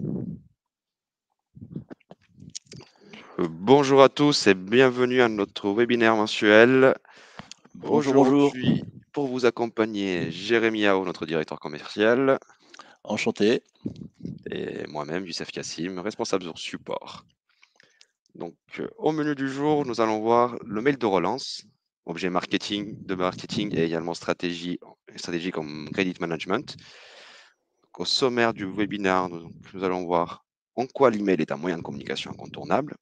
Euh, bonjour à tous et bienvenue à notre webinaire mensuel. Bonjour. Aujourd'hui, pour vous accompagner, Jérémy Ao, notre directeur commercial, Enchanté. et moi-même, Youssef Kassim, responsable sur support. Donc, euh, au menu du jour, nous allons voir le mail de relance, objet marketing, de marketing et également stratégie, stratégie comme credit management. Au sommaire du webinaire, nous, nous allons voir en quoi l'email est un moyen de communication incontournable,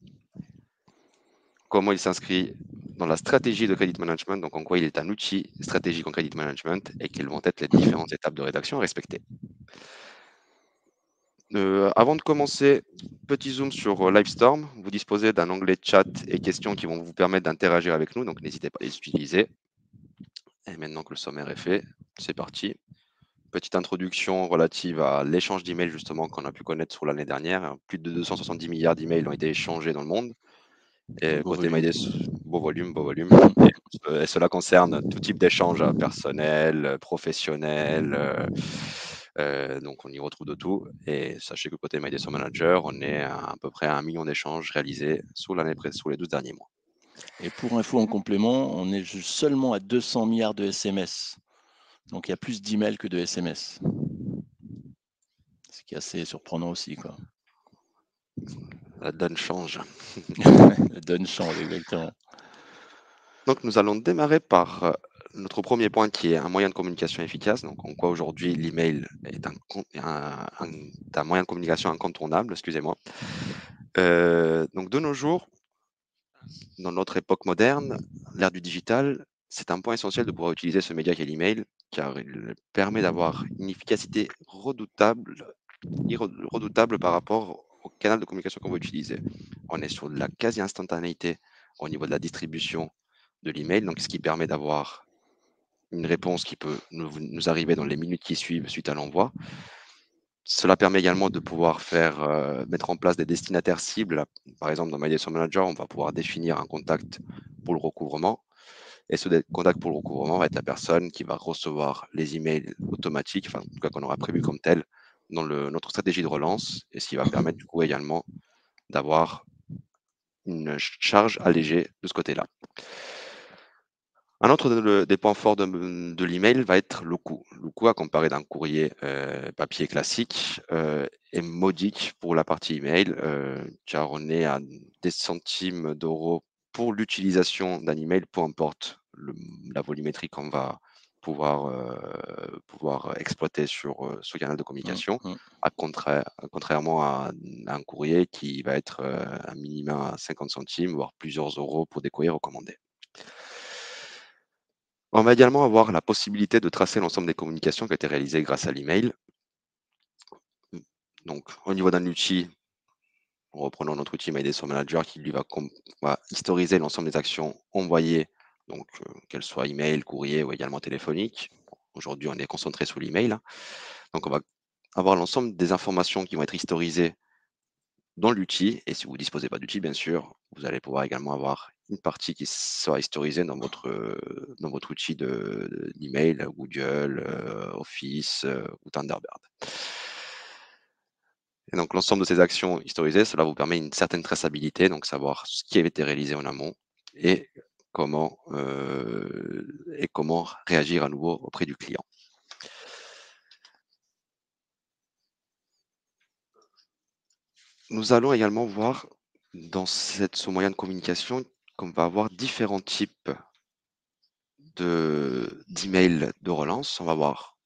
comment il s'inscrit dans la stratégie de credit management, donc en quoi il est un outil stratégique en credit management et quelles vont être les différentes étapes de rédaction à respecter. Euh, avant de commencer, petit zoom sur euh, Livestorm. Vous disposez d'un onglet chat et questions qui vont vous permettre d'interagir avec nous, donc n'hésitez pas à les utiliser. Et maintenant que le sommaire est fait, c'est parti. Petite introduction relative à l'échange d'emails justement qu'on a pu connaître sur l'année dernière. Plus de 270 milliards d'emails ont été échangés dans le monde. Et Beau côté volume. MyDay, beau volume, beau volume. Et, euh, et cela concerne tout type d'échange euh, personnel, euh, professionnel. euh, euh, donc on y retrouve de tout. Et sachez que côté MyDay Manager, on est à, à peu près à un million d'échanges réalisés sous sous les 12 derniers mois. Et pour info en complément, on est seulement à 200 milliards de SMS. Donc il y a plus d'emails que de SMS. Ce qui est assez surprenant aussi. Quoi. La donne change. La donne change, exactement. Donc, nous allons démarrer par euh, notre premier point qui est un moyen de communication efficace. Donc, en quoi aujourd'hui l'email est un, con- un- un- un moyen de communication incontournable, excusez-moi. Euh, donc, de nos jours, dans notre époque moderne, l'ère du digital, c'est un point essentiel de pouvoir utiliser ce média qu'est l'email, car il permet d'avoir une efficacité redoutable, redoutable par rapport au canal de communication qu'on va utiliser. On est sur de la quasi-instantanéité au niveau de la distribution de l'email, donc ce qui permet d'avoir une réponse qui peut nous, nous arriver dans les minutes qui suivent suite à l'envoi. Cela permet également de pouvoir faire euh, mettre en place des destinataires cibles. Par exemple, dans My Manager, on va pouvoir définir un contact pour le recouvrement. Et ce contact pour le recouvrement va être la personne qui va recevoir les emails automatiques, enfin, en tout cas qu'on aura prévu comme tel dans notre stratégie de relance, et ce qui va permettre du coup également d'avoir une ch- charge allégée de ce côté-là. Un autre des points forts de, de l'email va être le coût. Le coût à comparer d'un courrier euh, papier classique euh, est modique pour la partie email, euh, car on est à des centimes d'euros pour l'utilisation d'un email, peu importe le- la volumétrie qu'on va pouvoir, euh, pouvoir exploiter sur euh, ce canal de communication, Mm, mm. à contra- contrairement à, à un courrier qui va être euh, un minimum à 50 centimes, voire plusieurs euros pour des courriers recommandés. On va également avoir la possibilité de tracer l'ensemble des communications qui ont été réalisées grâce à l'email. Donc, au niveau d'un outil, reprenons notre outil MyDesktop Manager qui lui va historiser l'ensemble des actions envoyées, donc euh, qu'elles soient email, courrier ou également téléphonique. Aujourd'hui, on est concentré sur l'email. hein. Donc, on va avoir l'ensemble des informations qui vont être historisées dans l'outil. Et si vous ne disposez pas d'outil, bien sûr, vous allez pouvoir également avoir une partie qui sera historisée dans votre, dans votre outil de- de- d'email, Google, Office ou Thunderbird. Et donc, l'ensemble de ces actions historisées, cela vous permet une certaine traçabilité, donc savoir ce qui avait été réalisé en amont et comment, euh, et comment réagir à nouveau auprès du client. Nous allons également voir dans ce moyen de communication qu'on va avoir différents types de- d'emails de relance. On va voir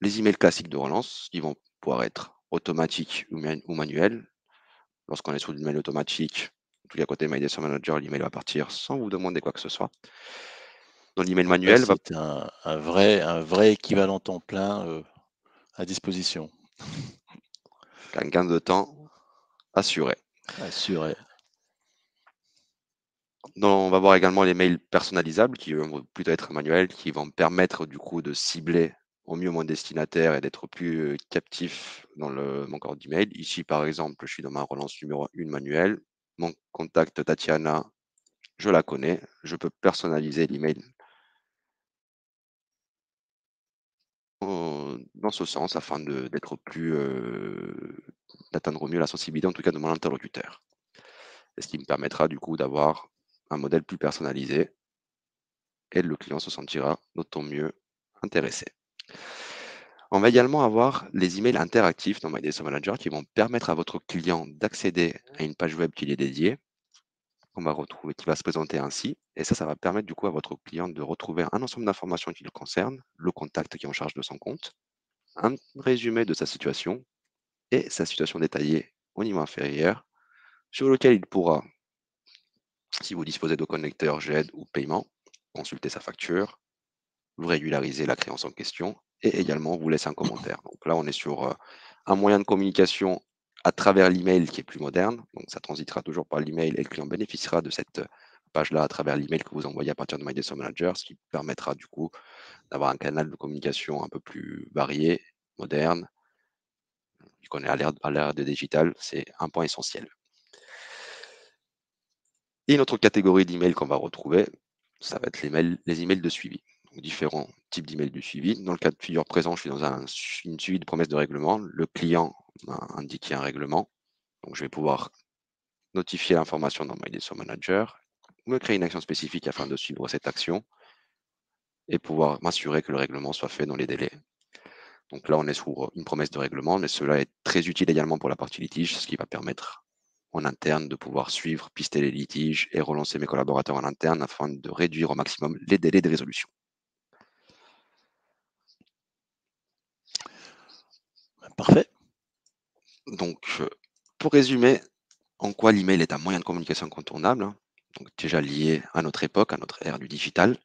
les emails classiques de relance qui vont pouvoir être automatiques ou, man- ou manuels. Lorsqu'on est sur l'email automatique, cas côté MyDesktop Manager, l'email va partir sans vous demander quoi que ce soit. Dans l'email manuel, va, c'est un, un vrai, un vrai équivalent temps plein euh, à disposition. un gain de temps assuré. Assuré. On va voir également les mails personnalisables qui vont plutôt être manuels, qui vont me permettre du coup de cibler au mieux mon destinataire et d'être plus euh, captif dans le, mon corps d'email. Ici, par exemple, je suis dans ma relance numéro 1 manuelle. Mon contact Tatiana, je la connais. Je peux personnaliser l'email dans ce sens afin plus, d'atteindre mieux la sensibilité, en tout cas de mon interlocuteur. Ce qui me permettra du coup d'avoir un modèle plus personnalisé et le client se sentira d'autant mieux intéressé. On va également avoir les emails interactifs dans MyDSO Manager qui vont permettre à votre client d'accéder à une page web qui est dédiée, qu'on va retrouver, qui va se présenter ainsi. Et ça, ça va permettre du coup à votre client de retrouver un ensemble d'informations qui le concernent, le contact qui est en charge de son compte, un résumé de sa situation et sa situation détaillée au niveau inférieur, sur lequel il pourra, si vous disposez de connecteurs GED ou paiement, consulter sa facture, vous régulariser la créance en question et également vous laisser un commentaire. Donc là, on est sur euh, un moyen de communication à travers l'email qui est plus moderne. Donc ça transitera toujours par l'email et le client bénéficiera de cette euh, page-là à travers l'email que vous envoyez à partir de MyDesktop Manager, ce qui permettra du coup d'avoir un canal de communication un peu plus varié, moderne. qu'on est à l'ère de digital, c'est un point essentiel. Et une autre catégorie d'emails qu'on va retrouver, ça va être les, mails, les emails de suivi. Différents types d'emails de suivi. Dans le cas de figure présent, je suis dans un, une suivi de promesse de règlement. Le client m'a indiqué un règlement. Donc, je vais pouvoir notifier l'information dans MyDSO Manager, me créer une action spécifique afin de suivre cette action et pouvoir m'assurer que le règlement soit fait dans les délais. Donc là, on est sur une promesse de règlement, mais cela est très utile également pour la partie litige, ce qui va permettre en interne, de pouvoir suivre, pister les litiges et relancer mes collaborateurs en interne afin de réduire au maximum les délais de résolution. Parfait. Donc, euh, pour résumer, en quoi l'email est un moyen de communication incontournable, hein, déjà lié à notre époque, à notre ère du digital,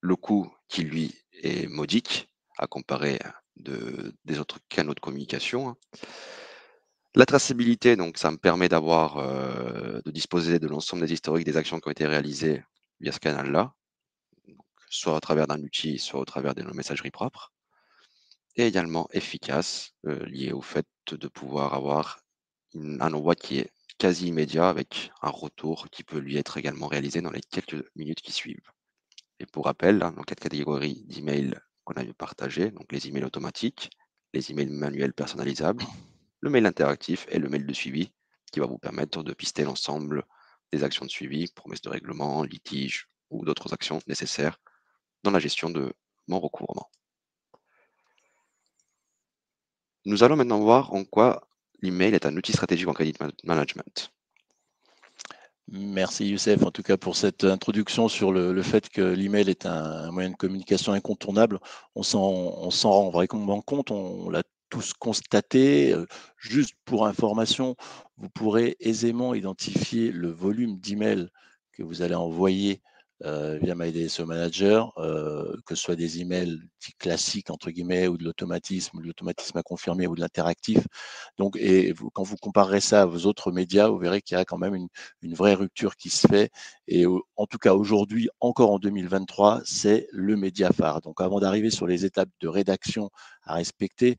le coût qui lui est modique à comparer de, des autres canaux de communication. Hein. La traçabilité, donc, ça me permet d'avoir, euh, de disposer de l'ensemble des historiques des actions qui ont été réalisées via ce canal-là, soit au travers d'un outil, soit au travers de nos messageries propres, et également efficace, euh, lié au fait de pouvoir avoir un envoi qui est quasi immédiat avec un retour qui peut lui être également réalisé dans les quelques minutes qui suivent. Et pour rappel, hein, dans quatre catégories d'emails qu'on a partagé, donc les emails automatiques, les emails manuels personnalisables, le mail interactif et le mail de suivi qui va vous permettre de pister l'ensemble des actions de suivi, promesses de règlement, litige ou d'autres actions nécessaires dans la gestion de mon recouvrement. Nous allons maintenant voir en quoi l'email est un outil stratégique en credit management. Merci Youssef, en tout cas pour cette introduction sur le, fait que l'email est un, moyen de communication incontournable. On s'en rend vraiment compte, on l'a tous constater. Juste pour information, vous pourrez aisément identifier le volume d'emails que vous allez envoyer via MyDSO Manager, que ce soit des emails classiques entre guillemets ou de l'automatisme, de l'automatisme à confirmer ou de l'interactif. Donc, et quand vous comparerez ça à vos autres médias, vous verrez qu'il y a quand même une, vraie rupture qui se fait. Et en tout cas aujourd'hui, encore en 2023, c'est le média phare. Donc, avant d'arriver sur les étapes de rédaction à respecter,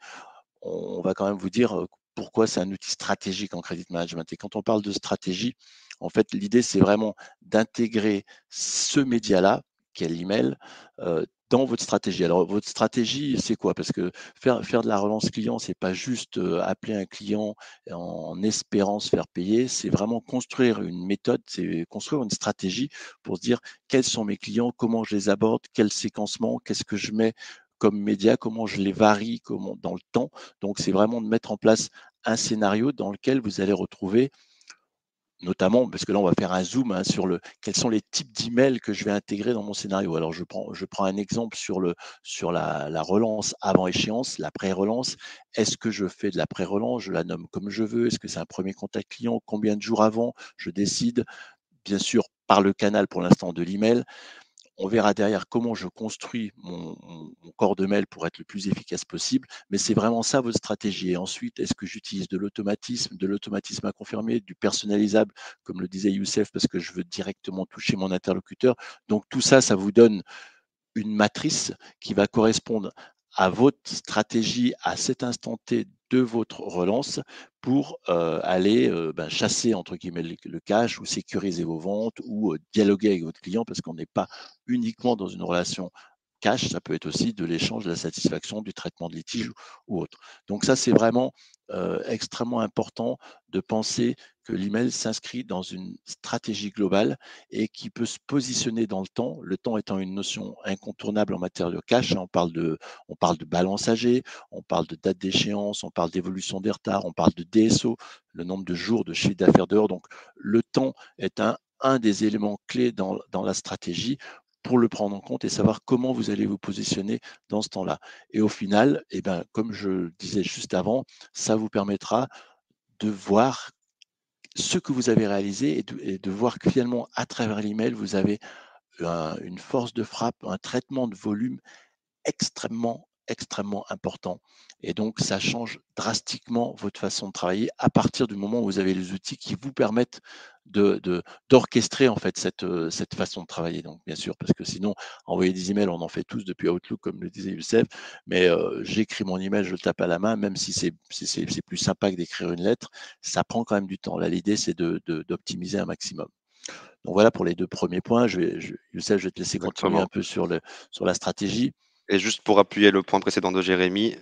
on va quand même vous dire pourquoi c'est un outil stratégique en credit management. Et quand on parle de stratégie, en fait, l'idée, c'est vraiment d'intégrer ce média-là, qui est l'email, dans votre stratégie. Alors, votre stratégie, c'est quoi? Parce que faire, faire de la relance client, c'est pas juste appeler un client en espérant se faire payer, c'est vraiment construire une méthode, c'est construire une stratégie pour se dire quels sont mes clients, comment je les aborde, quel séquencement, qu'est-ce que je mets comme média, comment je les varie comment, dans le temps. Donc, c'est vraiment de mettre en place un scénario dans lequel vous allez retrouver notamment, parce que là, on va faire un zoom hein, sur le, quels sont les types d'emails que je vais intégrer dans mon scénario. Alors, je prends, un exemple sur, le, sur la, la relance avant échéance, la pré-relance. Est-ce que je fais de la pré-relance Je la nomme comme je veux? Est-ce que c'est un premier contact client? Combien de jours avant? Je décide, bien sûr, par le canal pour l'instant de l'email. On verra derrière comment je construis mon, corps de mail pour être le plus efficace possible, mais c'est vraiment ça votre stratégie. Et ensuite, est-ce que j'utilise de l'automatisme, de l'automatisme à confirmer, du personnalisable, comme le disait Youssef, parce que je veux directement toucher mon interlocuteur? Donc tout ça, ça vous donne une matrice qui va correspondre à votre stratégie à cet instant T de votre relance pour euh, aller euh, ben, chasser entre guillemets le, cash ou sécuriser vos ventes ou euh, dialoguer avec votre client parce qu'on n'est pas uniquement dans une relation cash, ça peut être aussi de l'échange, de la satisfaction, du traitement de litige ou, autre. Donc ça, c'est vraiment euh, extrêmement important de penser que l'email s'inscrit dans une stratégie globale et qui peut se positionner dans le temps, le temps étant une notion incontournable en matière de cash. On parle de, on parle de balance âgée, on parle de date d'échéance, on parle d'évolution des retards, on parle de DSO, le nombre de jours de chiffre d'affaires dehors. Donc le temps est un, un des éléments clés dans, dans la stratégie pour le prendre en compte et savoir comment vous allez vous positionner dans ce temps-là. Et au final, eh ben, comme je disais juste avant, ça vous permettra de voir ce que vous avez réalisé et de, voir que finalement, à travers l'email, vous avez une force de frappe, un traitement de volume extrêmement, extrêmement important. Et donc, ça change drastiquement votre façon de travailler à partir du moment où vous avez les outils qui vous permettent de, d'orchestrer en fait cette, cette façon de travailler. Donc, bien sûr, parce que sinon, envoyer des emails, on en fait tous depuis Outlook, comme le disait Youssef. Mais j'écris mon email, je le tape à la main, même si c'est, c'est, plus sympa que d'écrire une lettre, ça prend quand même du temps. Là, l'idée, c'est de, d'optimiser un maximum. Donc voilà pour les deux premiers points. Je vais, Youssef, je vais te laisser continuer un peu sur, le, sur la stratégie. Et juste pour appuyer le point précédent de Jérémy,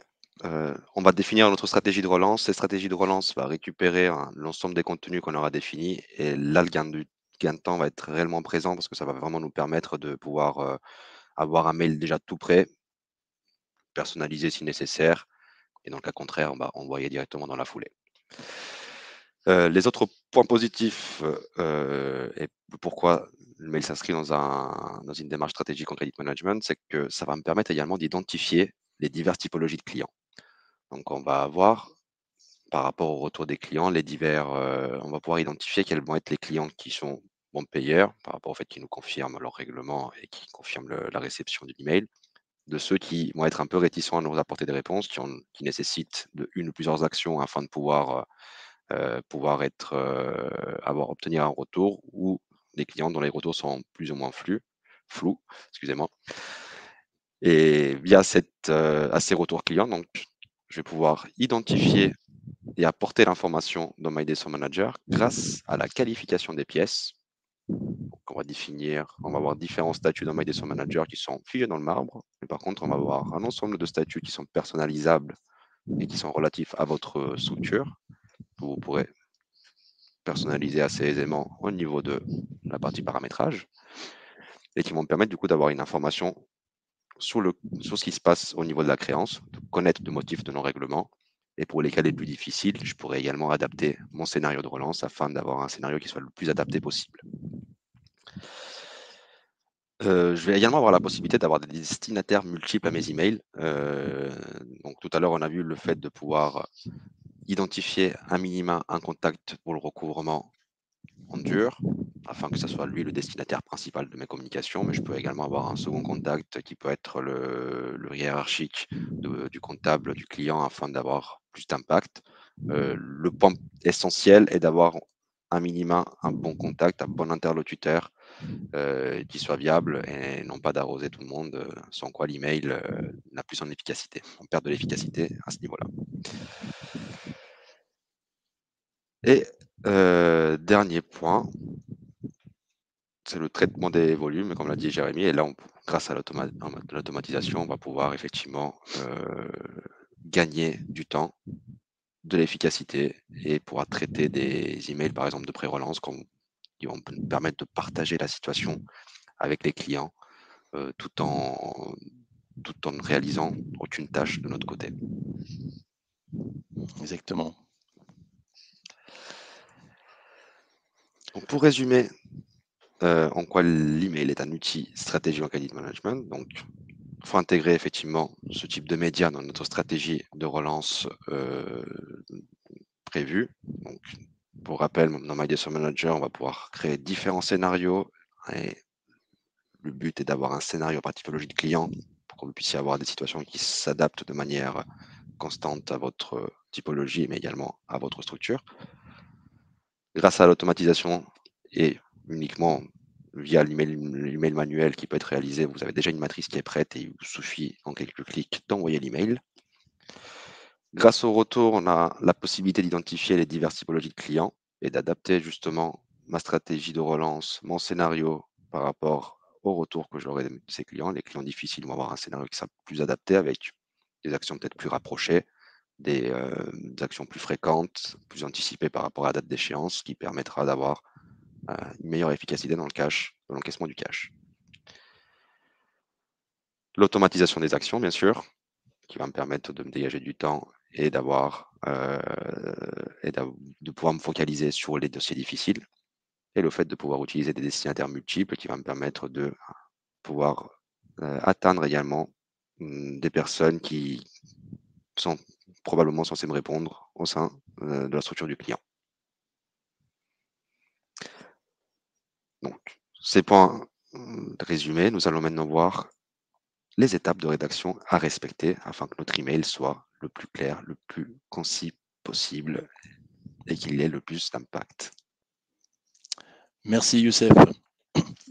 euh, on va définir notre stratégie de relance. Cette stratégie de relance va récupérer l'ensemble des contenus qu'on aura définis. Et là, le gain de, gain de, temps va être réellement présent parce que ça va vraiment nous permettre de pouvoir euh, avoir un mail déjà tout prêt, personnalisé si nécessaire. Et dans le cas contraire, on va envoyer directement dans la foulée. Euh, les autres points positifs et pourquoi le mail s'inscrit dans, dans une démarche stratégique en credit management, c'est que ça va me permettre également d'identifier les diverses typologies de clients. Donc, on va avoir, par rapport au retour des clients, les divers, euh, on va pouvoir identifier quels vont être les clients qui sont bons payeurs, par rapport au fait qu'ils nous confirment leur règlement et qui confirment la réception de l'email, de ceux qui vont être un peu réticents à nous apporter des réponses, qui, nécessitent une ou plusieurs actions afin de pouvoir, euh, pouvoir être, euh, avoir, obtenir un retour, ou des clients dont les retours sont plus ou moins flous, excusez-moi. Et via ces retours clients, donc, je vais pouvoir identifier et apporter l'information dans My Manager grâce à la qualification des pièces. on va définir, on va avoir différents statuts dans My Manager qui sont figés dans le marbre. Mais par contre, on va avoir un ensemble de statuts qui sont personnalisables et qui sont relatifs à votre structure. Vous pourrez personnaliser assez aisément au niveau de la partie paramétrage et qui vont permettre du coup d'avoir une information sur, le, ce qui se passe au niveau de la créance, connaître le motif de non-règlement. Et pour les cas les plus difficiles, je pourrais également adapter mon scénario de relance afin d'avoir un scénario qui soit le plus adapté possible. Euh, je vais également avoir la possibilité d'avoir des destinataires multiples à mes emails. Euh, donc tout à l'heure, on a vu le fait de pouvoir identifier un minima un contact pour le recouvrement en dur, afin que ce soit lui le destinataire principal de mes communications, mais je peux également avoir un second contact qui peut être le, hiérarchique du comptable du client afin d'avoir plus d'impact. Euh, le point essentiel est d'avoir un minima, un bon contact, un bon interlocuteur euh, qui soit viable et non pas d'arroser tout le monde, euh, sans quoi l'email n'a plus son efficacité. On perd de l'efficacité à ce niveau-là. Et dernier point, c'est le traitement des volumes, comme l'a dit Jérémy. Et là, grâce à l'automatisation, on va pouvoir effectivement gagner du temps, de l'efficacité et pouvoir traiter des emails, par exemple, de pré-relance qui vont nous permettre de partager la situation avec les clients tout, en, tout en réalisant aucune tâche de notre côté. Exactement. Pour résumer euh, en quoi l'email est un outil stratégie en credit management, donc il faut intégrer effectivement ce type de médias dans notre stratégie de relance euh, prévue. Donc, pour rappel, dans My Manager, on va pouvoir créer différents scénarios et le but est d'avoir un scénario par typologie de client pour que vous puissiez avoir des situations qui s'adaptent de manière constante à votre typologie, mais également à votre structure grâce à l'automatisation et uniquement via l'email manuel qui peut être réalisé, vous avez déjà une matrice qui est prête et il vous suffit en quelques clics d'envoyer l'email. Grâce au retour, on a la possibilité d'identifier les diverses typologies de clients et d'adapter justement ma stratégie de relance, mon scénario par rapport au retour que j'aurai de ces clients. Les clients difficiles vont avoir un scénario qui sera plus adapté avec des actions peut-être plus rapprochées, des, euh, actions plus fréquentes, plus anticipées par rapport à la date d'échéance, qui permettra d'avoir euh, une meilleure efficacité dans le cash, dans l'encaissement du cash. L'automatisation des actions, bien sûr, qui va me permettre de me dégager du temps et d'avoir euh, et de pouvoir me focaliser sur les dossiers difficiles. Et le fait de pouvoir utiliser des destinataires multiples qui va me permettre de pouvoir atteindre également mmh, des personnes qui sont probablement censées me répondre au sein de la structure du client. Donc, ces points mmh, résumés, nous allons maintenant voir les étapes de rédaction à respecter afin que notre email soit le plus clair, le plus concis possible et qu'il ait le plus d'impact. Merci Youssef.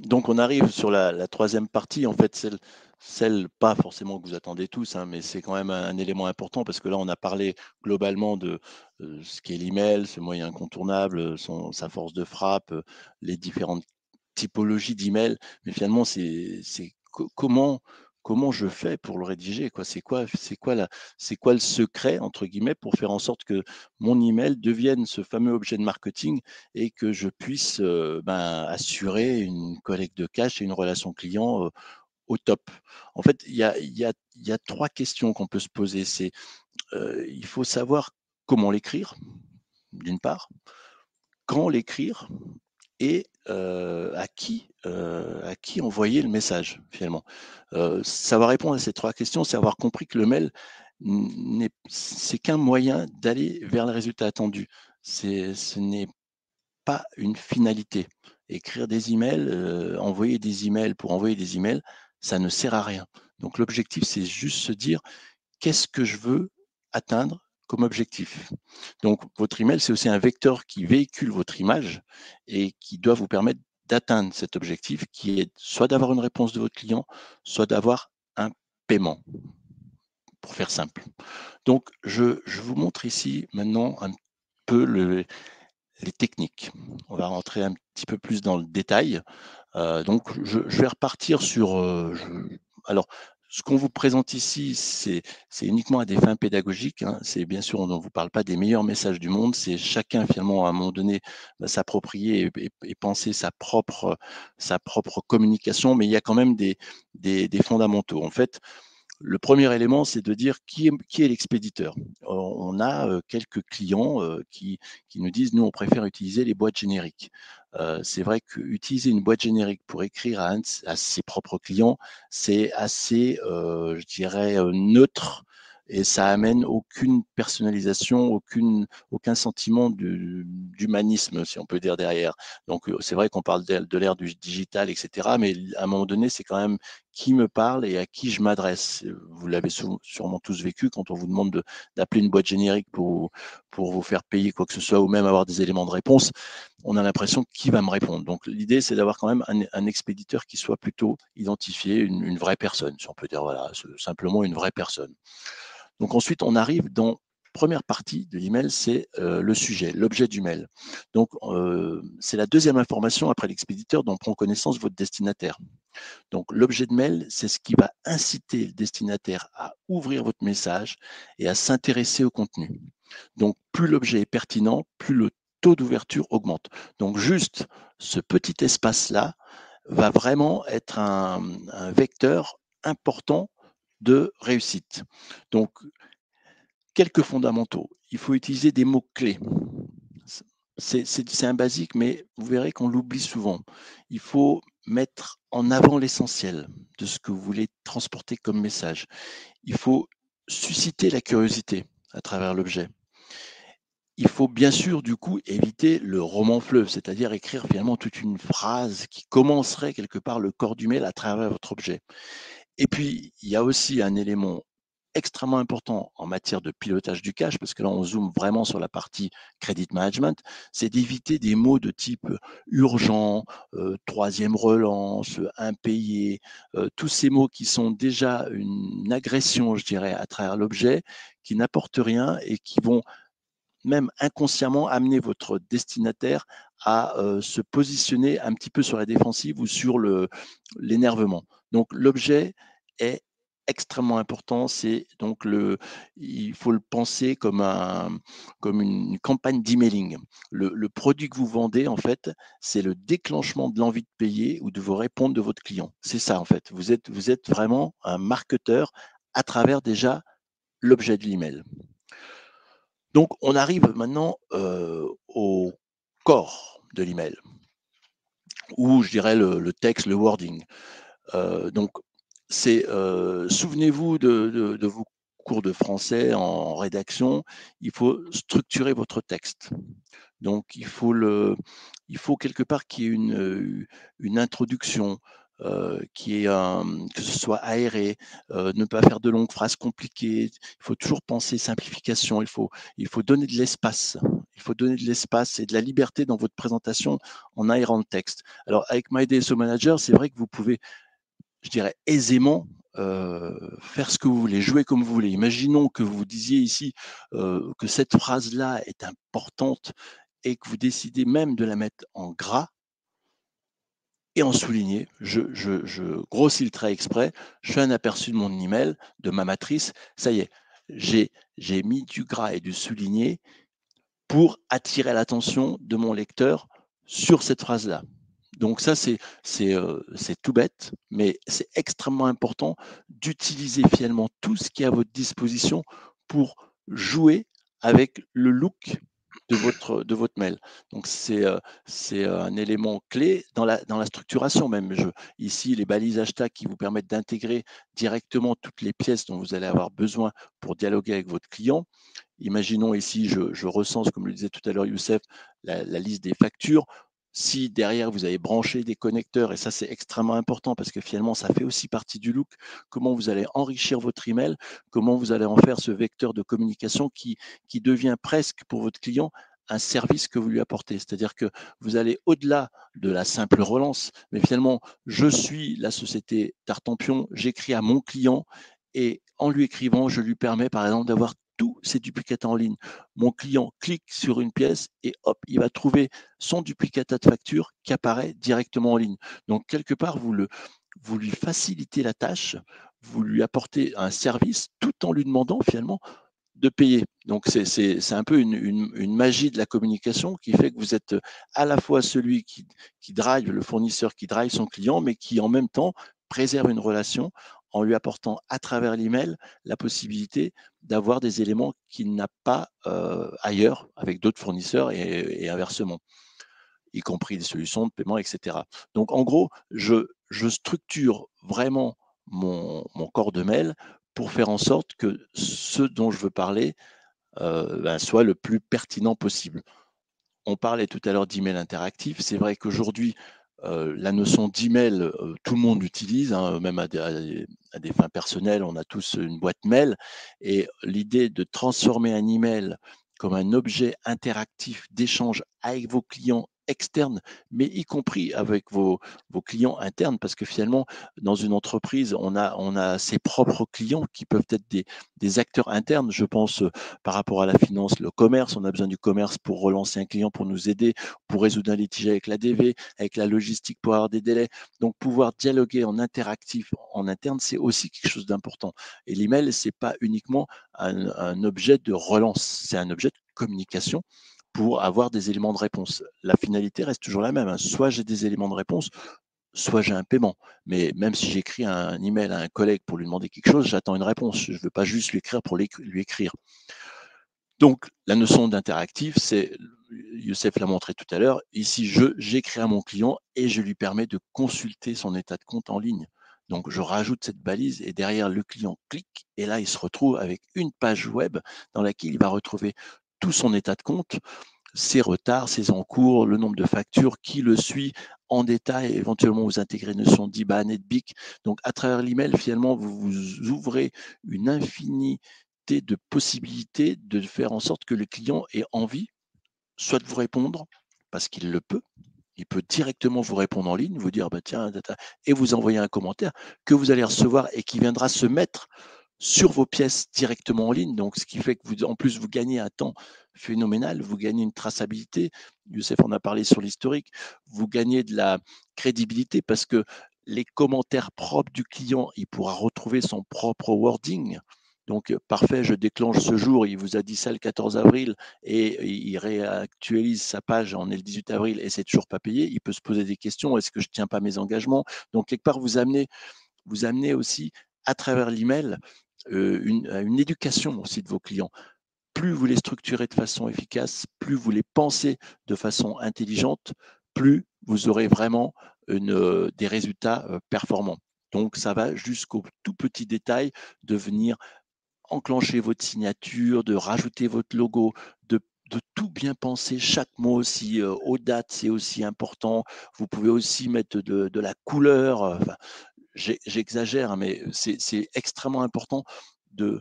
Donc on arrive sur la, troisième partie, en fait celle, celle pas forcément que vous attendez tous, hein, mais c'est quand même un, élément important parce que là on a parlé globalement de euh, ce qu'est l'email, ce moyen incontournable, son, sa force de frappe, les différentes typologies d'email, mais finalement c'est comment comment je fais pour le rédiger c'est quoi le secret entre guillemets pour faire en sorte que mon email devienne ce fameux objet de marketing et que je puisse euh, ben, assurer une collecte de cash et une relation client euh, au top? En fait il y a, trois questions qu'on peut se poser. Euh, il faut savoir comment l'écrire d'une part. Quand l'écrire et à qui à qui envoyer le message finalement. va répondre à ces trois questions, c'est avoir compris que le mail c'est qu'un moyen d'aller vers le résultat attendu. ce n'est pas une finalité. Écrire des emails, envoyer des emails pour envoyer des emails, ça ne sert à rien. Donc l'objectif, c'est juste se dire qu'est-ce que je veux atteindre comme objectif. Donc, votre email, c'est aussi un vecteur qui véhicule votre image et qui doit vous permettre d'atteindre cet objectif qui est soit d'avoir une réponse de votre client, soit d'avoir un paiement, pour faire simple. Donc, je, vous montre ici maintenant un peu les techniques. On va rentrer un petit peu plus dans le détail. Euh, donc, je, vais repartir sur... Euh, alors, ce qu'on vous présente ici, c'est uniquement à des fins pédagogiques. Hein. C'est bien sûr, on ne vous parle pas des meilleurs messages du monde. C'est chacun finalement à un moment donné va s'approprier et, penser sa propre, sa propre communication, mais il y a quand même des, des, des fondamentaux. En fait, le premier élément, c'est de dire qui est, l'expéditeur. On a euh, quelques clients euh, qui, qui, nous disent, nous, on préfère utiliser les boîtes génériques. Euh, c'est vrai qu'utiliser une boîte générique pour écrire à, à ses propres clients, c'est assez, je dirais, neutre et ça amène aucune personnalisation, aucun sentiment d'humanisme, si on peut dire derrière. Donc euh, c'est vrai qu'on parle de, l'ère du digital, etc. Mais à un moment donné, c'est quand même qui me parle et à qui je m'adresse. Vous l'avez sûrement tous vécu quand on vous demande d'appeler une boîte générique pour, pour vous faire payer quoi que ce soit ou même avoir des éléments de réponse. On a l'impression qui va me répondre. Donc l'idée, c'est d'avoir quand même un, expéditeur qui soit plutôt identifié, une, vraie personne, si on peut dire voilà, simplement une vraie personne. Donc ensuite, on arrive dans première partie de l'email, c'est euh, le sujet, l'objet du mail. Donc, euh, c'est la deuxième information après l'expéditeur dont prend connaissance votre destinataire. Donc, l'objet de mail, c'est ce qui va inciter le destinataire à ouvrir votre message et à s'intéresser au contenu. Donc, plus l'objet est pertinent, plus le taux d'ouverture augmente. Donc, juste ce petit espace-là va vraiment être un vecteur important de réussite. Donc, quelques fondamentaux. Il faut utiliser des mots-clés. C'est un basique, mais vous verrez qu'on l'oublie souvent. Il faut mettre en avant l'essentiel de ce que vous voulez transporter comme message. Il faut susciter la curiosité à travers l'objet. Il faut bien sûr, du coup, éviter le roman fleuve, c'est-à-dire écrire finalement toute une phrase qui commencerait quelque part le corps du mail à travers votre objet. Et puis, il y a aussi un élément extrêmement important en matière de pilotage du cash, parce que là, on zoome vraiment sur la partie credit management, c'est d'éviter des mots de type urgent, euh, troisième relance, impayé, euh, tous ces mots qui sont déjà une agression, je dirais, à travers l'objet, qui n'apportent rien et qui vont même inconsciemment amener votre destinataire à se positionner un petit peu sur la défensive ou sur l'énervement. Donc l'objet est extrêmement important. C'est donc le, il faut le penser comme un, comme une campagne d'emailing. Le, produit que vous vendez, en fait, c'est le déclenchement de l'envie de payer ou de vous répondre de votre client. C'est ça, en fait. Vous êtes, vous êtes vraiment un marketeur à travers déjà l'objet de l'email. Donc, on arrive maintenant euh, au corps de l'email, ou je dirais le, texte, le wording. Euh, donc, c'est euh, souvenez-vous de, vos cours de français en rédaction, il faut structurer votre texte. Donc, il faut, quelque part qu'il y ait une, une introduction, euh, qui est que ce soit aéré, euh, ne pas faire de longues phrases compliquées. Il faut toujours penser simplification. Il faut, il faut donner de l'espace. Il faut donner de l'espace et de la liberté dans votre présentation en aérant le texte. Alors avec MyDSO Manager, c'est vrai que vous pouvez je dirais, aisément euh, faire ce que vous voulez, jouer comme vous voulez. Imaginons que vous disiez ici euh, que cette phrase-là est importante et que vous décidez même de la mettre en gras et en souligné. Je, je, grossis le trait exprès, je fais un aperçu de mon email, de ma matrice. Ça y est, j'ai mis du gras et du souligné pour attirer l'attention de mon lecteur sur cette phrase-là. Donc ça, euh, c'est tout bête, mais c'est extrêmement important d'utiliser finalement tout ce qui est à votre disposition pour jouer avec le look de votre, mail. Donc c'est euh, euh, un élément clé dans la, structuration même. Ici, les balises hashtag qui vous permettent d'intégrer directement toutes les pièces dont vous allez avoir besoin pour dialoguer avec votre client. Imaginons ici, je, recense, comme le disait tout à l'heure Youssef, la liste des factures. Si derrière vous avez branché des connecteurs, et ça c'est extrêmement important parce que finalement ça fait aussi partie du look, comment vous allez enrichir votre email, comment vous allez en faire ce vecteur de communication qui, devient presque pour votre client un service que vous lui apportez. C'est-à-dire que vous allez au-delà de la simple relance, mais finalement, je suis la société Tartampion, j'écris à mon client et en lui écrivant, je lui permets par exemple d'avoir tous ses duplicata en ligne. Mon client clique sur une pièce et hop, il va trouver son duplicata de facture qui apparaît directement en ligne. Donc, quelque part, vous, le, vous lui facilitez la tâche, vous lui apportez un service tout en lui demandant finalement de payer. Donc, c'est un peu une, une, magie de la communication qui fait que vous êtes à la fois celui qui, qui drive, le fournisseur qui drive son client, mais qui en même temps préserve une relation en lui apportant à travers l'email la possibilité d'avoir des éléments qu'il n'a pas ailleurs avec d'autres fournisseurs et, inversement, y compris des solutions de paiement, etc. Donc en gros, je, structure vraiment mon, corps de mail pour faire en sorte que ce dont je veux parler ben, soit le plus pertinent possible. On parlait tout à l'heure d'email interactif. C'est vrai qu'aujourd'hui, euh, la notion d'email, euh, tout le monde l'utilise, hein, même à des, fins personnelles, on a tous une boîte mail. Et l'idée de transformer un email comme un objet interactif d'échange avec vos clients externes, mais y compris avec vos, vos, clients internes, parce que finalement, dans une entreprise, on a, on a ses propres clients qui peuvent être des, des acteurs internes. Je pense euh, par rapport à la finance, le commerce, on a besoin du commerce pour relancer un client, pour nous aider, pour résoudre un litige avec la DV, avec la logistique pour avoir des délais. Donc, pouvoir dialoguer en interactif en interne, c'est aussi quelque chose d'important. Et l'email, c'est pas uniquement un, un objet de relance, c'est un objet de communication pour avoir des éléments de réponse. La finalité reste toujours la même. Hein. Soit j'ai des éléments de réponse, soit j'ai un paiement. Mais même si j'écris un email à un collègue pour lui demander quelque chose, j'attends une réponse. Je ne veux pas juste lui écrire pour lui écrire. Donc, la notion d'interactif, c'est, Youssef l'a montré tout à l'heure, ici, je, j'écris à mon client et je lui permets de consulter son état de compte en ligne. Donc, je rajoute cette balise et derrière, le client clique et là, il se retrouve avec une page web dans laquelle il va retrouver tout son état de compte, ses retards, ses encours, le nombre de factures, qui le suit en détail, éventuellement vous intégrez une notion d'IBAN et de BIC. Donc à travers l'email, finalement, vous, vous ouvrez une infinité de possibilités de faire en sorte que le client ait envie, soit de vous répondre, parce qu'il le peut, il peut directement vous répondre en ligne, vous dire bah, tiens, et vous envoyer un commentaire que vous allez recevoir et qui viendra se mettre sur vos pièces directement en ligne. Donc, ce qui fait que vous, en plus, vous gagnez un temps phénoménal. Vous gagnez une traçabilité. Youssef en a parlé sur l'historique. Vous gagnez de la crédibilité parce que les commentaires propres du client, il pourra retrouver son propre wording. Donc, parfait, je déclenche ce jour, il vous a dit ça le 14 avril et il réactualise sa page, on est le 18 avril et c'est toujours pas payé. Il peut se poser des questions, est-ce que je tiens pas mes engagements? Donc, quelque part, vous amenez, vous amenez aussi à travers l'email une, une éducation aussi de vos clients plus vous les structurez de façon efficace, plus vous les pensez de façon intelligente, plus vous aurez vraiment une, des résultats performants. Donc, ça va jusqu'au tout petit détail de venir enclencher votre signature, de rajouter votre logo, de, tout bien penser, chaque mot aussi, euh, aux dates, c'est aussi important. Vous pouvez aussi mettre de, la couleur. Euh, j'exagère, hein, mais c'est extrêmement important de,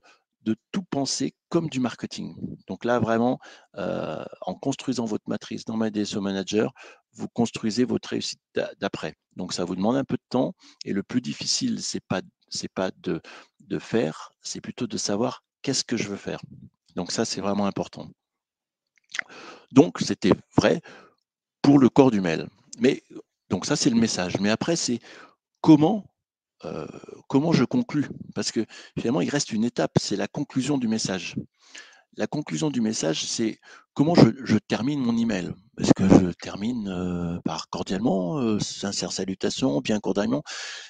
tout penser comme du marketing. Donc là, vraiment, en construisant votre matrice dans MyDSO Manager, vous construisez votre réussite d'après. Donc ça vous demande un peu de temps et le plus difficile, c'est pas pas de, de faire, c'est plutôt de savoir qu'est-ce que je veux faire. Donc ça, c'est vraiment important. Donc c'était vrai pour le corps du mail. Mais donc ça, c'est le message. Mais après, c'est comment comment je conclus Parce que finalement, il reste une étape, c'est la conclusion du message la conclusion du message, c'est comment je, termine mon email? Est-ce que je termine par cordialement, sincère salutation, bien cordialement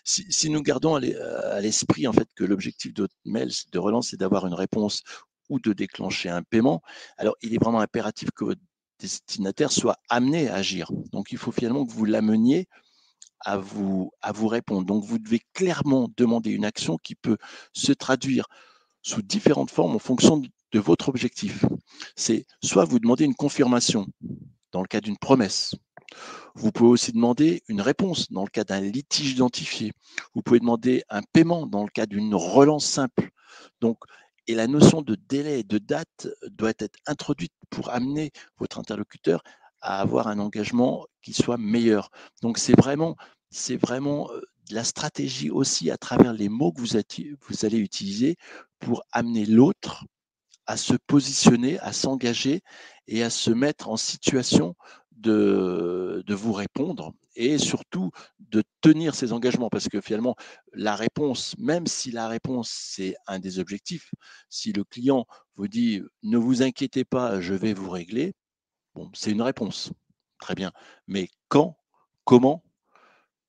si, nous gardons à l'esprit en fait que l'objectif de votre mail de relance, c'est d'avoir une réponse ou de déclencher un paiement, alors il est vraiment impératif que votre destinataire soit amené à agir. Donc il faut finalement que vous l'ameniez à vous, à vous répondre. Donc vous devez clairement demander une action qui peut se traduire sous différentes formes en fonction de votre objectif. C'est soit vous demandez une confirmation dans le cas d'une promesse. Vous pouvez aussi demander une réponse dans le cas d'un litige identifié. Vous pouvez demander un paiement dans le cas d'une relance simple. Donc, et la notion de délai et de date doit être introduite pour amener votre interlocuteur à avoir un engagement qui soit meilleur. Donc, c'est vraiment, c'est vraiment la stratégie aussi à travers les mots que vous, vous allez utiliser pour amener l'autre à se positionner, à s'engager et à se mettre en situation de, de, vous répondre et surtout de tenir ses engagements parce que finalement la réponse, même si la réponse c'est un des objectifs, si le client vous dit ne vous inquiétez pas, je vais vous régler, bon, c'est une réponse, très bien, mais quand, comment,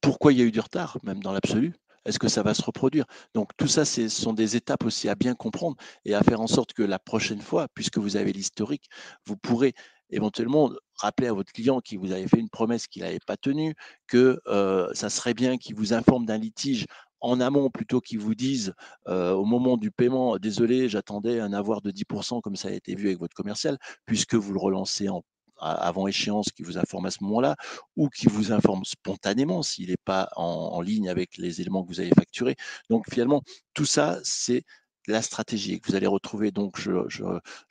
pourquoi il y a eu du retard, même dans l'absolu, est-ce que ça va se reproduire? Donc tout ça, ce sont des étapes aussi à bien comprendre et à faire en sorte que la prochaine fois, puisque vous avez l'historique, vous pourrez éventuellement rappeler à votre client qui vous avait fait une promesse qu'il n'avait pas tenue, que euh, ça serait bien qu'il vous informe d'un litige en amont plutôt qu'il vous dise euh, au moment du paiement, désolé, j'attendais un avoir de 10% comme ça a été vu avec votre commercial, puisque vous le relancez en avant échéance qui vous informe à ce moment-là, ou qui vous informe spontanément s'il n'est pas en, ligne avec les éléments que vous avez facturés. Donc finalement, tout ça, c'est la stratégie que vous allez retrouver, donc je,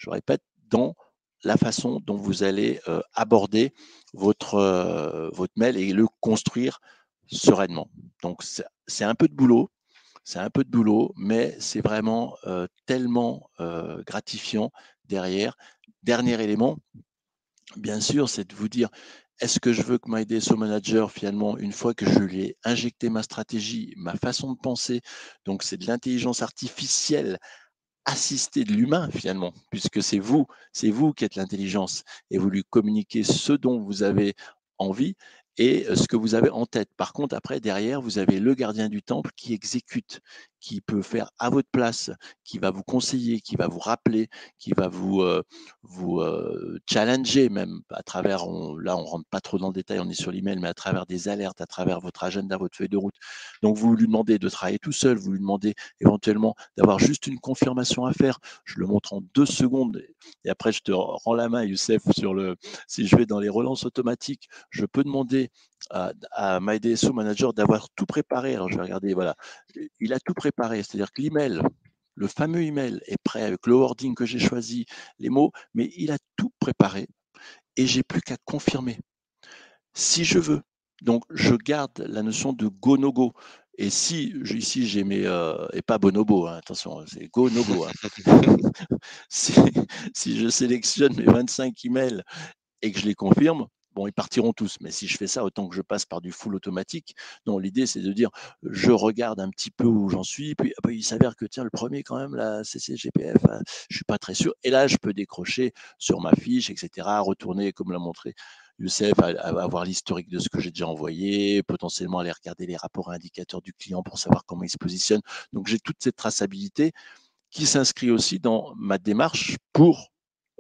répète, dans la façon dont vous allez euh, aborder votre, euh, votre mail et le construire sereinement. Donc c'est un peu de boulot, c'est un peu de boulot, mais c'est vraiment euh, tellement gratifiant derrière. Dernier élément, bien sûr, c'est de vous dire, est-ce que je veux que My DSO Manager, finalement, une fois que je lui ai injecté ma stratégie, ma façon de penser, donc c'est de l'intelligence artificielle assistée de l'humain, finalement, puisque c'est vous, c'est vous qui êtes l'intelligence, et vous lui communiquez ce dont vous avez envie, et ce que vous avez en tête. Par contre, après, derrière, vous avez le gardien du temple qui exécute, qui peut faire à votre place, qui va vous conseiller, qui va vous rappeler, qui va vous, vous challenger même à travers, là on rentre pas trop dans le détail, on est sur l'email, mais à travers des alertes, à travers votre agenda, votre feuille de route. Donc vous lui demandez de travailler tout seul, vous lui demandez éventuellement d'avoir juste une confirmation à faire. Je le montre en deux secondes et après je te rends la main, Youssef, sur le, si je vais dans les relances automatiques, je peux demander à, à MyDSO Manager d'avoir tout préparé. Alors je vais regarder, voilà, il a tout préparé, c'est-à-dire que l'email, le fameux email est prêt avec le wording que j'ai choisi, les mots, mais il a tout préparé et j'ai plus qu'à confirmer. Si je veux, donc je garde la notion de go no go Et si, ici, j'ai mes, euh, et pas bonobo, hein, attention, c'est go, no go. Hein. si, si, je sélectionne mes 25 emails et que je les confirme, bon, ils partiront tous. Mais si je fais ça, autant que je passe par du full automatique. Non, l'idée, c'est de dire, je regarde un petit peu où j'en suis, puis ah bah, il s'avère que, tiens, le premier, quand même, la CCGPF, je hein, je suis pas très sûr. Et là, je peux décrocher sur ma fiche, etc., retourner, comme l'a montré Youssef, avoir l'historique de ce que j'ai déjà envoyé, potentiellement aller regarder les rapports indicateurs du client pour savoir comment il se positionne. Donc, j'ai toute cette traçabilité qui s'inscrit aussi dans ma démarche pour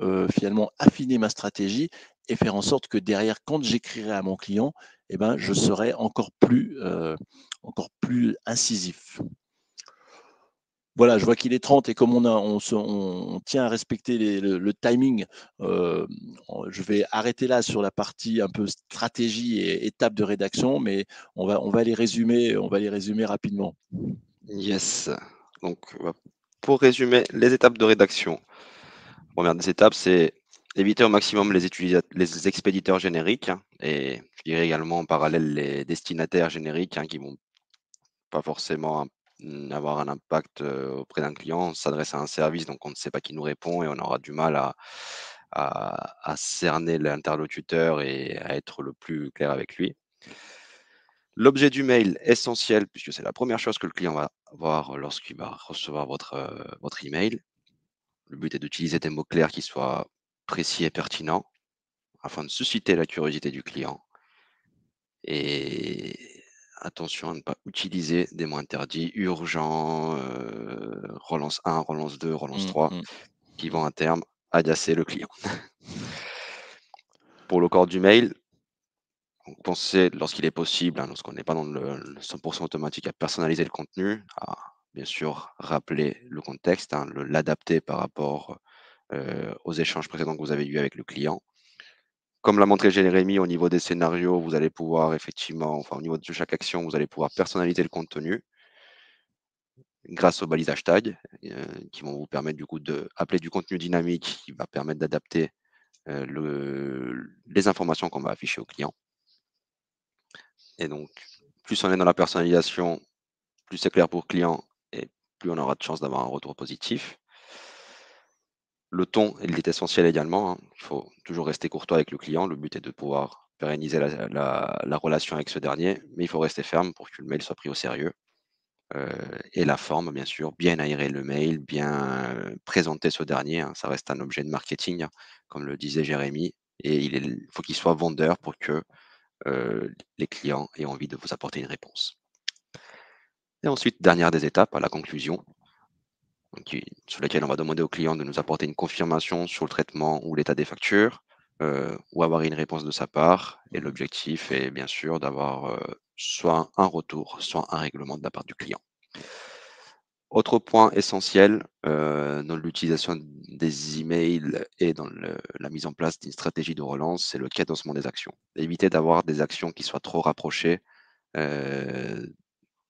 euh, finalement affiner ma stratégie et faire en sorte que derrière, quand j'écrirai à mon client, eh ben, je serai encore plus, euh, encore plus incisif. Voilà, je vois qu'il est 30 et comme on, a, on, tient à respecter le, timing, euh, je vais arrêter là sur la partie un peu stratégie et étape de rédaction, mais on va, on va les résumer, on va les résumer rapidement. Yes. Donc, pour résumer les étapes de rédaction, première des étapes, c'est éviter au maximum les, expéditeurs génériques hein, et je dirais également en parallèle les destinataires génériques hein, qui vont pas forcément avoir un impact auprès d'un client. On s'adresse à un service, donc on ne sait pas qui nous répond et on aura du mal à, cerner l'interlocuteur et à être le plus clair avec lui. L'objet du mail essentiel, puisque c'est la première chose que le client va voir lorsqu'il va recevoir votre, votre email. Le but est d'utiliser des mots clairs qui soient précis et pertinents afin de susciter la curiosité du client. Et attention à ne pas utiliser des mots interdits, urgent, euh, relance 1, relance 2, relance 3, mmh, mmh. qui vont à terme agacer le client. Pour le corps du mail, pensez, lorsqu'il est possible, hein, lorsqu'on n'est pas dans le, 100% automatique, à personnaliser le contenu, à bien sûr rappeler le contexte, hein, l'adapter par rapport euh, aux échanges précédents que vous avez eus avec le client comme l'a montré Jérémy, au niveau des scénarios, vous allez pouvoir effectivement, enfin au niveau de chaque action, vous allez pouvoir personnaliser le contenu grâce aux balises hashtag euh, qui vont vous permettre du coup d'appeler du contenu dynamique qui va permettre d'adapter euh, les informations qu'on va afficher au client. Et donc, plus on est dans la personnalisation, plus c'est clair pour le client et plus on aura de chances d'avoir un retour positif. Le ton, il est essentiel également. Hein. Il faut toujours rester courtois avec le client. Le but est de pouvoir pérenniser la, relation avec ce dernier, mais il faut rester ferme pour que le mail soit pris au sérieux. Euh, et la forme, bien sûr, bien aérer le mail, bien euh, présenter ce dernier. Hein. Ça reste un objet de marketing, hein, comme le disait Jérémy. Et il faut qu'il soit vendeur pour que euh, les clients aient envie de vous apporter une réponse. Et ensuite, dernière des étapes, à la conclusion, sur lesquels on va demander au client de nous apporter une confirmation sur le traitement ou l'état des factures, euh, ou avoir une réponse de sa part. Et mmh l'objectif est bien sûr d'avoir euh, soit un retour, soit un règlement de la part du client. Autre point essentiel euh, dans l'utilisation des emails et dans la mise en place d'une stratégie de relance, c'est le cadencement des actions. Éviter d'avoir des actions qui soient trop rapprochées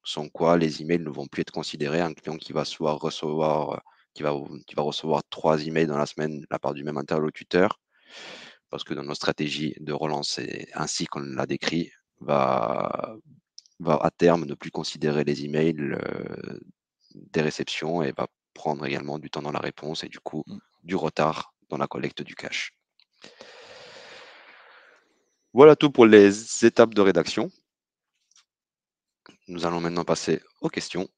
sans quoi les emails ne vont plus être considérés. Un client qui va soit recevoir, euh, qui va, qui va recevoir trois emails dans la semaine de la part du même interlocuteur, parce que dans nos stratégies de relance, ainsi qu'on l'a décrit, va, va à terme ne plus considérer les emails euh, des réceptions et va prendre également du temps dans la réponse et du coup mmh. du retard dans la collecte du cash. Voilà tout pour les étapes de rédaction. Nous allons maintenant passer aux questions.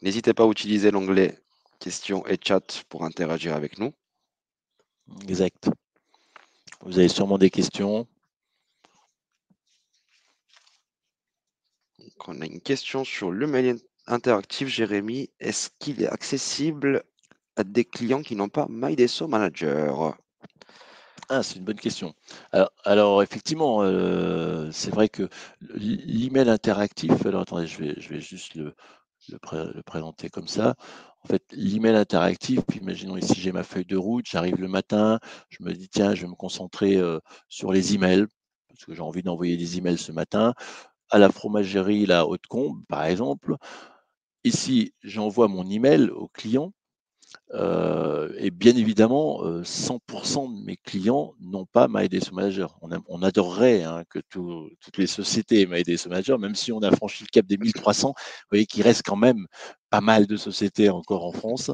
N'hésitez pas à utiliser l'onglet questions et chat pour interagir avec nous. Exact. Vous avez sûrement des questions. on a une question sur le mail interactif, Jérémy. Est-ce qu'il est accessible à des clients qui n'ont pas MyDeso Manager? Ah, c'est une bonne question. Alors, effectivement, euh, c'est vrai que l'email interactif, alors attendez, je vais, juste le, présenter comme ça. En fait, l'email interactif, imaginons ici j'ai ma feuille de route, j'arrive le matin, je me dis tiens, je vais me concentrer euh, sur les emails, parce que j'ai envie d'envoyer des emails ce matin. À la fromagerie, la Haute-Combe, par exemple. Ici, j'envoie mon email au client Euh, et bien évidemment, 100% euh, de mes clients n'ont pas MyDS Manager. On, on adorerait hein, que toutes les sociétés aient MyDS Manager, même si on a franchi le cap des 1300. Vous voyez qu'il reste quand même pas mal de sociétés encore en France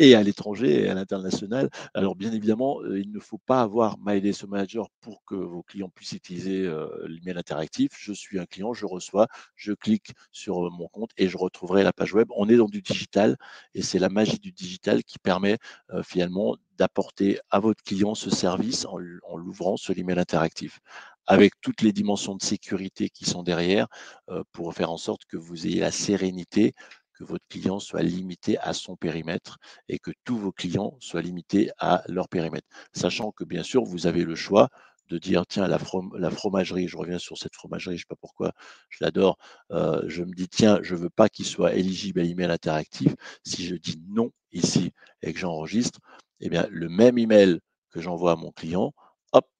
et à l'étranger et à l'international. Alors bien évidemment, euh, il ne faut pas avoir MyDS Manager pour que vos clients puissent utiliser euh, l'email interactif. Je suis un client, je reçois, je clique sur euh, mon compte et je retrouverai la page web. On est dans du digital et c'est la magie du digital qui permet finalement d'apporter à votre client ce service en, l'ouvrant sur l'email interactif avec toutes les dimensions de sécurité qui sont derrière pour faire en sorte que vous ayez la sérénité que votre client soit limité à son périmètre et que tous vos clients soient limités à leur périmètre. Sachant que bien sûr, vous avez le choix de dire tiens la, fromagerie, je reviens sur cette fromagerie, je ne sais pas pourquoi, je l'adore, euh, je me dis tiens je veux pas qu'il soit éligible à l'email interactif. Si je dis non ici et que j'enregistre, eh bien le même email que j'envoie à mon client, hop,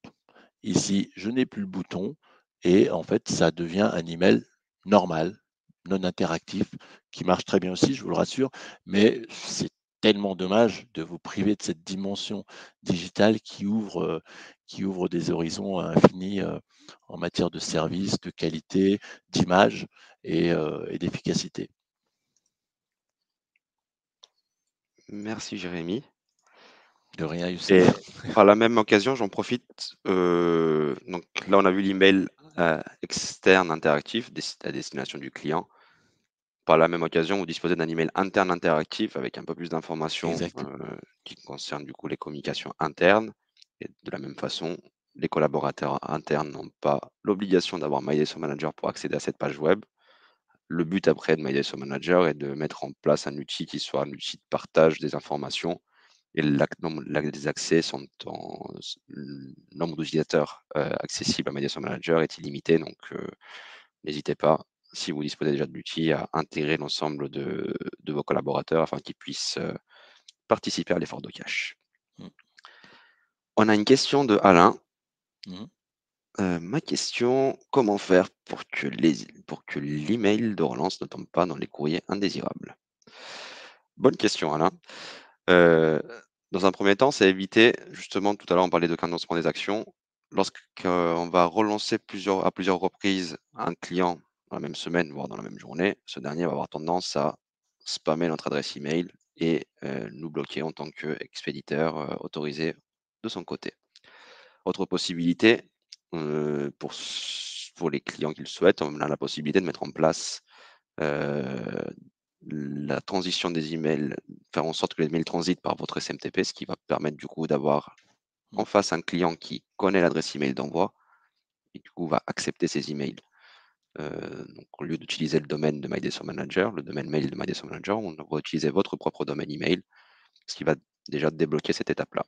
ici je n'ai plus le bouton et en fait ça devient un email normal non interactif qui marche très bien aussi, je vous le rassure, mais c'est tellement dommage de vous priver de cette dimension digitale qui ouvre, euh, qui ouvre des horizons infinis euh, en matière de services, de qualité, d'image euh, et, d'efficacité. Merci Jérémy. De rien, Youssef. Et par la même occasion, j'en profite. donc là, on a vu l'email externe interactif à destination du client par la même occasion, vous disposez d'un email interne interactif avec un peu plus d'informations euh, qui concernent du coup les communications internes. Et de la même façon, les collaborateurs internes n'ont pas l'obligation d'avoir MyDSO Manager pour accéder à cette page web. Le but après de MyDSO Manager est de mettre en place un outil qui soit un outil de partage des informations et les accès sont en le nombre d'utilisateurs euh, accessibles à MyDSO Manager est illimité, donc euh, n'hésitez pas si vous disposez déjà de l'outil, à intégrer l'ensemble de, vos collaborateurs afin qu'ils puissent euh, participer à l'effort de cache. Mmh. On a une question de Alain. Mmh. Ma question, comment faire pour que, l'email de relance ne tombe pas dans les courriers indésirables? Bonne question, Alain. Euh, dans un premier temps, c'est éviter, justement, tout à l'heure, on parlait de cadencement des actions. Lorsqu'on va relancer plusieurs, à plusieurs reprises un client dans la même semaine, voire dans la même journée, ce dernier va avoir tendance à spammer notre adresse email et euh, nous bloquer en tant qu'expéditeur euh, autorisé de son côté. Autre possibilité, pour, pour les clients qui le souhaitent, on a la possibilité de mettre en place la transition des emails, faire en sorte que les emails transitent par votre SMTP, ce qui va permettre du coup d'avoir en face un client qui connaît l'adresse email d'envoi et du coup va accepter ces emails euh, donc, au lieu d'utiliser le domaine de MyDSO Manager, le domaine mail de MyDSO Manager, on va utiliser votre propre domaine email, ce qui va déjà débloquer cette étape-là.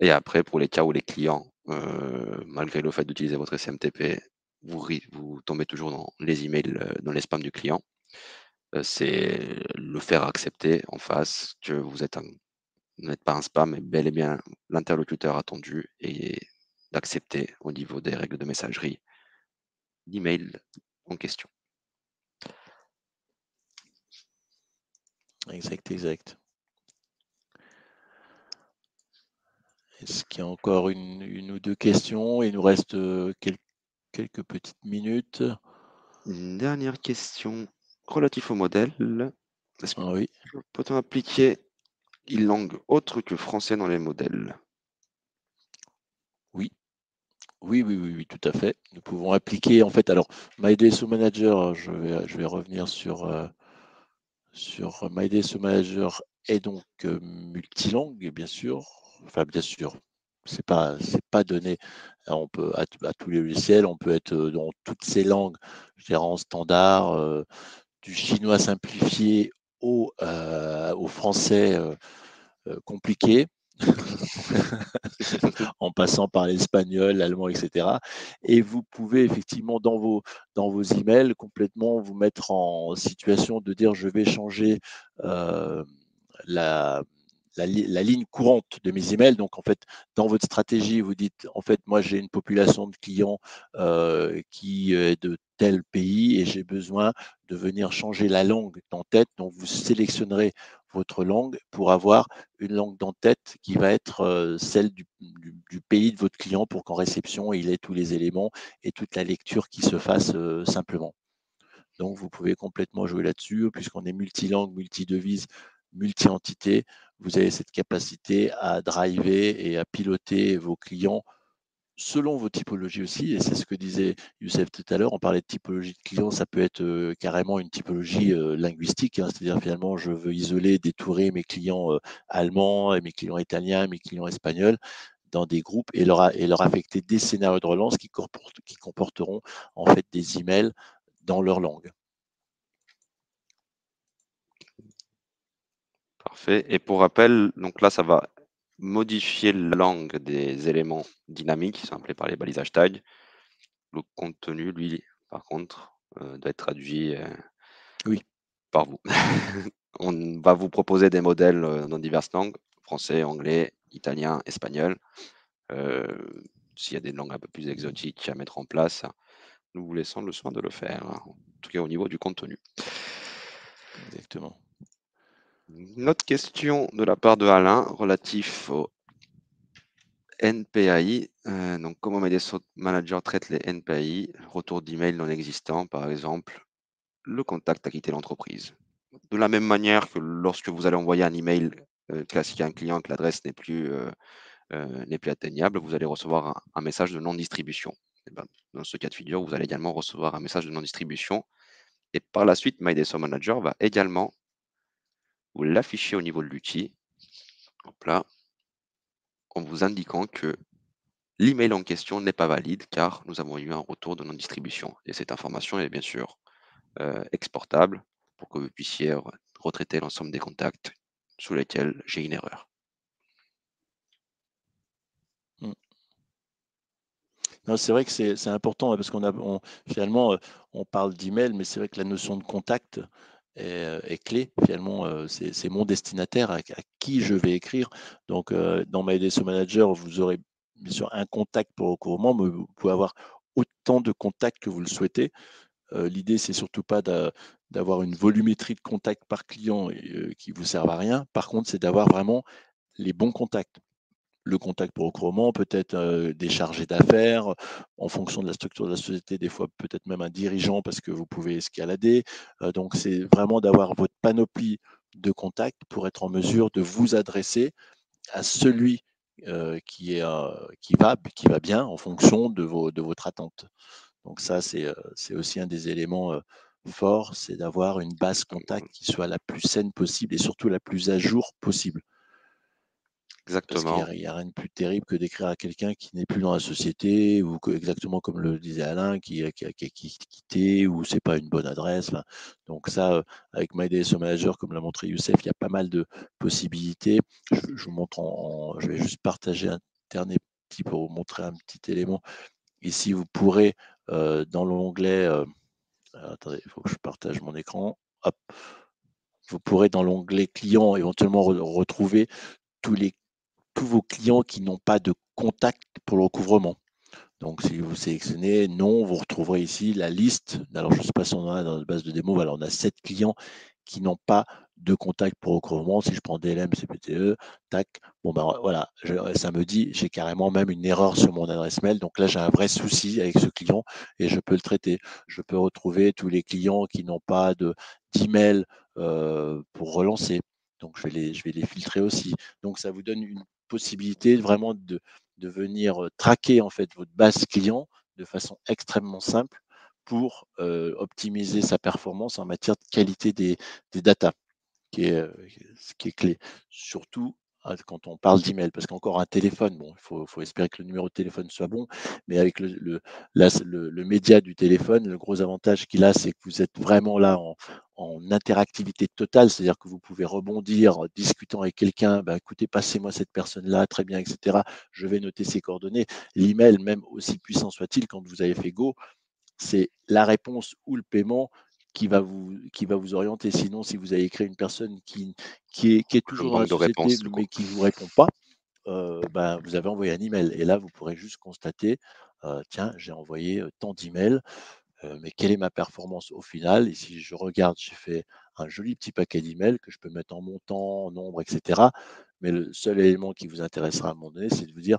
Et après, pour les cas où les clients, euh, malgré le fait d'utiliser votre SMTP, vous, vous, tombez toujours dans les emails, euh, dans les spams du client, c'est le faire accepter en face que vous êtes n'êtes pas un spam, mais bel et bien l'interlocuteur attendu et d'accepter au niveau des règles de messagerie l'email en question. Exact, exact. Est-ce qu'il y a encore une, ou deux questions? Il nous reste euh, quelques, petites minutes. Une dernière question relative au modèle. Est-ce ah oui. peut-on appliquer une langue autre que français dans les modèles? Oui, oui, oui, oui, tout à fait. Nous pouvons appliquer, en fait, alors, MyDSO Manager, je vais, je vais revenir sur, euh, sur MyDSO Manager est donc euh, multilangue, bien sûr. Enfin, bien sûr, c'est pas, c'est pas donné. On peut, à, tous les logiciels, on peut être euh, dans toutes ces langues, je dirais en standard, du chinois simplifié au, au français compliqué. en passant par l'espagnol, l'allemand, etc. Et vous pouvez effectivement dans vos, dans vos emails complètement vous mettre en situation de dire je vais changer euh, la, la, ligne courante de mes emails. Donc, en fait, dans votre stratégie, vous dites, en fait, moi, j'ai une population de clients euh, qui est de tel pays et j'ai besoin de venir changer la langue d'en-tête. Donc, vous sélectionnerez votre langue pour avoir une langue d'en-tête qui va être euh, celle du, pays de votre client pour qu'en réception, il ait tous les éléments et toute la lecture qui se fasse euh, simplement. Donc, vous pouvez complètement jouer là-dessus, puisqu'on est multilangue, multi-devise, multi-entité. Vous avez cette capacité à driver et à piloter vos clients selon vos typologies aussi, et c'est ce que disait Youssef tout à l'heure, on parlait de typologie de clients, ça peut être euh, carrément une typologie euh, linguistique, hein. c'est-à-dire finalement je veux isoler, détourer mes clients euh, allemands, mes clients italiens, mes clients espagnols dans des groupes et leur, affecter des scénarios de relance qui, qui comporteront en fait des emails dans leur langue. Parfait. Et pour rappel, donc là, ça va modifier la langue des éléments dynamiques qui sont appelés par les balisages tags. Le contenu, lui, par contre, euh, doit être traduit euh, oui. par vous. On va vous proposer des modèles euh, dans diverses langues, français, anglais, italien, espagnol. S'il y a des langues un peu plus exotiques à mettre en place, nous vous laissons le soin de le faire, en tout cas au niveau du contenu. Exactement. Une autre question de la part de Alain relatif au NPAI. Euh, donc, comment Medesso Manager traite les NPAI Retour d'email non existant, par exemple, le contact a quitté l'entreprise. De la même manière que lorsque vous allez envoyer un email euh, classique à un client que l'adresse n'est plus, euh, atteignable, vous allez recevoir un, message de non-distribution. Eh ben, dans ce cas de figure, vous allez également recevoir un message de non-distribution. Et par la suite, MyDSO Manager va également vous l'affichez au niveau de l'outil, là, en vous indiquant que l'email en question n'est pas valide car nous avons eu un retour de non-distribution. Et cette information est bien sûr euh, exportable pour que vous puissiez retraiter l'ensemble des contacts sous lesquels j'ai une erreur. Mmh. C'est vrai que c'est important hein, parce qu'on a finalement euh, on parle d'email, mais c'est vrai que la notion de contact, est, est, clé. Finalement, c'est mon destinataire à, qui je vais écrire. Donc, dans MyDSO Manager, vous aurez bien sûr un contact pour recouvrement, mais vous pouvez avoir autant de contacts que vous le souhaitez. L'idée, c'est surtout pas d'avoir une volumétrie de contacts par client qui vous servent à rien. Par contre, c'est d'avoir vraiment les bons contacts le contact pour recouvrement, peut-être des chargés d'affaires, en fonction de la structure de la société, des fois peut-être même un dirigeant parce que vous pouvez escalader. donc c'est vraiment d'avoir votre panoplie de contacts pour être en mesure de vous adresser à celui qui, est, qui, va, qui va bien en fonction de, vos, de votre attente. Donc ça, c'est aussi un des éléments forts, c'est d'avoir une base contact qui soit la plus saine possible et surtout la plus à jour possible. Exactement. Il n'y a, rien de plus terrible que d'écrire à quelqu'un qui n'est plus dans la société, ou exactement comme le disait Alain, qui, a quitté, ou c'est pas une bonne adresse. donc ça, avec MyDSO Manager, comme l'a montré Youssef, il y a pas mal de possibilités. Je, vous montre en, je vais juste partager un dernier petit pour vous montrer un petit élément. Ici, vous pourrez, euh, dans l'onglet, euh, attendez, il faut que je partage mon écran. Hop. Vous pourrez dans l'onglet client éventuellement retrouver tous les tous vos clients qui n'ont pas de contact pour le recouvrement. Donc, si vous sélectionnez non, vous retrouverez ici la liste. Alors, je ne sais pas si on en a dans la base de démo. Alors, on a sept clients qui n'ont pas de contact pour recouvrement. Si je prends DLM, CPTE, tac, bon ben voilà, ça me dit j'ai carrément même une erreur sur mon adresse mail. Donc là, j'ai un vrai souci avec ce client et je peux le traiter. Je peux retrouver tous les clients qui n'ont pas d'email euh, pour relancer. Donc je vais, les, je vais les filtrer aussi. Donc ça vous donne une possibilité vraiment de, de venir traquer en fait votre base client de façon extrêmement simple pour optimiser sa performance en matière de qualité des, des data, qui est, ce qui est clé. Surtout ah, quand on parle d'email, parce qu'encore un téléphone, bon, il faut, faut, espérer que le numéro de téléphone soit bon, mais avec le, le, le, média du téléphone, le gros avantage qu'il a, c'est que vous êtes vraiment là en, en interactivité totale, c'est-à-dire que vous pouvez rebondir en discutant avec quelqu'un, ben, écoutez, passez-moi cette personne-là, très bien, etc. Je vais noter ses coordonnées. L'email, même aussi puissant soit-il, quand vous avez fait Go, c'est la réponse ou le paiement qui va vous, qui va vous orienter. Sinon, si vous avez créé une personne qui, qui, est, qui est toujours dans la société, mais qui ne vous répond pas, euh, ben, vous avez envoyé un email. Et là, vous pourrez juste constater, euh, tiens, j'ai envoyé tant d'emails, mais quelle est ma performance au final? Et si je regarde, j'ai fait un joli petit paquet d'emails que je peux mettre en montant, en nombre, etc. Mais le seul élément qui vous intéressera à un moment donné, c'est de vous dire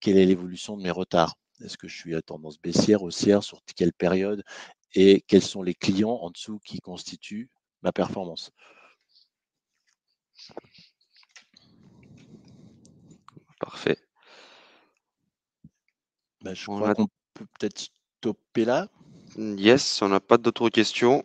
quelle est l'évolution de mes retards. Est-ce que je suis à tendance baissière, haussière, sur quelle période? Et quels sont les clients en dessous qui constituent ma performance? Parfait. Ben, je crois qu'on peut peut-être stopper là. Yes, on n'a pas d'autres questions.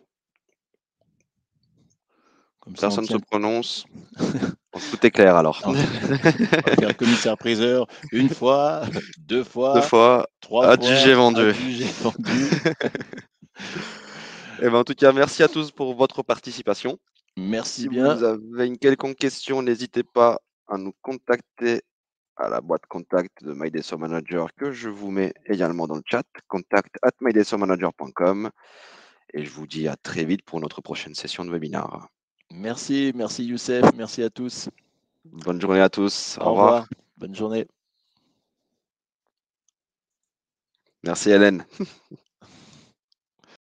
Comme Personne ne se prononce. tout est clair alors. on va faire commissaire priseur une fois, deux fois, deux fois, trois adjugé fois, vendu. vendu. Et eh ben, en tout cas, merci à tous pour votre participation. Merci si bien. Si vous avez une quelconque question, n'hésitez pas à nous contacter à la boîte contact de MyDSO Manager que je vous mets également dans le chat, contact at mydesomanager.com. Et je vous dis à très vite pour notre prochaine session de webinaire. Merci, merci Youssef, merci à tous. Bonne journée à tous. Au, revoir. Bonne journée. Merci Hélène.